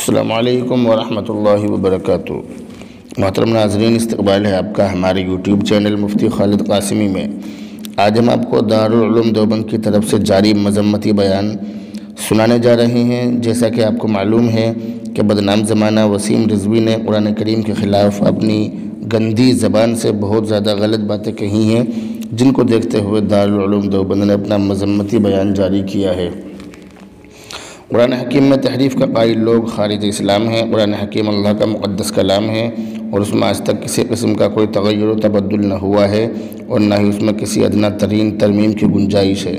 السلام علیکم ورحمۃ اللہ وبرکاتہ۔ محترم ناظرین، استقبال ہے آپ کا ہمارے یوٹیوب چینل مفتی خالد قاسمی میں۔ آج ہم آپ کو دارالعلوم دیوبند کی طرف سے جاری مذمتی بیان سنانے جا رہے ہیں۔ جیسا کہ آپ کو معلوم ہے کہ بدنام زمانہ وسیم رضوی نے قرآن کریم کے خلاف اپنی گندی زبان سے بہت زیادہ غلط باتیں کہی ہیں، جن کو دیکھتے ہوئے دارالعلوم دیوبند نے اپنا مذمتی بیان جاری کیا ہے۔ قرآن حکیم میں تحریف کا قائل لوگ خارج اسلام ہیں، قرآن حکیم اللہ کا مقدس کلام ہے اور اس میں آج تک کسی قسم کا کوئی تغیر و تبدل نہ ہوا ہے اور نہ ہی اس میں کسی ادنا ترین ترمیم کی گنجائش ہے۔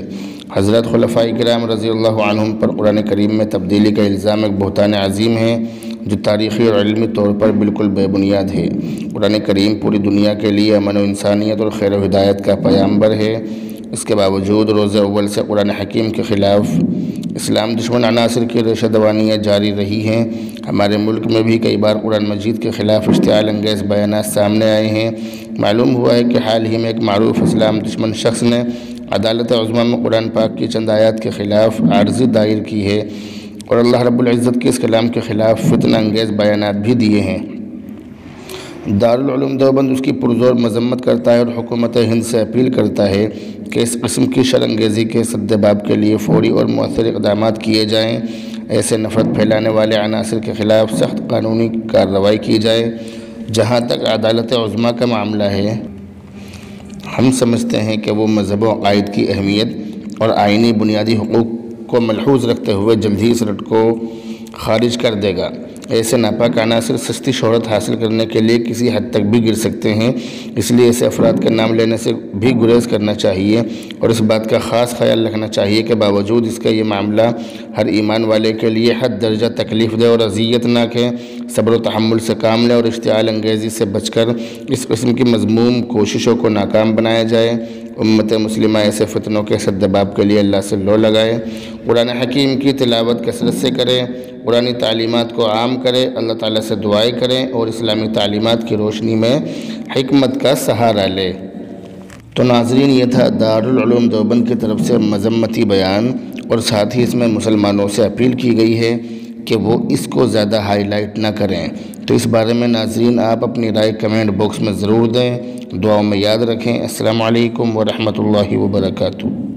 حضرت خلفۂ کرام رضی اللہ عنہم پر قرآن کریم میں تبدیلی کا الزام ایک بہتان عظیم ہے جو تاریخی اور علمی طور پر بالکل بے بنیاد ہے۔ قرآن کریم پوری دنیا کے لیے امن و انسانیت اور خیر و ہدایت کا پیامبر ہے۔ اس کے باوجود روز اول سے قرآن حکیم کے خلاف اسلام دشمن عناصر کی ریشہ دوانیاں جاری رہی ہیں۔ ہمارے ملک میں بھی کئی بار قرآن مجید کے خلاف اشتعال انگیز بیانات سامنے آئے ہیں۔ معلوم ہوا ہے کہ حال ہی میں ایک معروف اسلام دشمن شخص نے عدالت عظمہ میں قرآن پاک کی چند آیات کے خلاف عارضی دائر کی ہے اور اللہ رب العزت کے اس کلام کے خلاف فتنہ انگیز بیانات بھی دیے ہیں۔ دارالعلوم دیوبند اس کی پرزور مذمت کرتا ہے اور حکومت ہند سے اپیل کرتا ہے کہ اس قسم کی شرنگیزی کے سدباب کے لیے فوری اور مؤثر اقدامات کیے جائیں، ایسے نفرت پھیلانے والے عناصر کے خلاف سخت قانونی کارروائی کی جائے، جہاں تک عدالت عظمہ کا معاملہ ہے۔ ہم سمجھتے ہیں کہ وہ مذہب و عقائد کی اہمیت اور آئینی بنیادی حقوق کو ملحوظ رکھتے ہوئے جلد ہی اس رٹ کو خارج کر دے گا۔ ایسے ناپاک عناصر سستی شہرت حاصل کرنے کے لیے کسی حد تک بھی گر سکتے ہیں۔ اس لیے ایسے افراد کا نام لینے سے بھی گریز کرنا چاہیے اور اس بات کا خاص خیال رکھنا چاہیے کہ باوجود اس کا یہ معاملہ ہر ایمان والے کے لیے حد درجہ تکلیف دے اور اذیت ناک ہے، صبر و تحمل سے کام لے اور اشتعال انگیزی سے بچ کر اس قسم کی مضموم کوششوں کو ناکام بنایا جائے۔ امت مسلمہ ایسے فتنوں کے صدباب کے لیے اللہ سے لو لگائے، قرآن حکیم کی تلاوت کثرت سے کرے، قرآن تعلیمات کو عام کرے، اللہ تعالیٰ سے دعائیں کریں اور اسلامی تعلیمات کی روشنی میں حکمت کا سہارا لے۔ تو ناظرین، یہ تھا دارالعلوم دیوبند کی طرف سے مذمتی بیان اور ساتھ ہی اس میں مسلمانوں سے اپیل کی گئی ہے۔ کہ وہ اس کو زیادہ ہائی لائٹ نہ کریں۔ تو اس بارے میں ناظرین، آپ اپنی رائے کمنٹ باکس میں ضرور دیں۔ دعاؤں میں یاد رکھیں۔ السلام علیکم ورحمۃ اللہ وبرکاتہ۔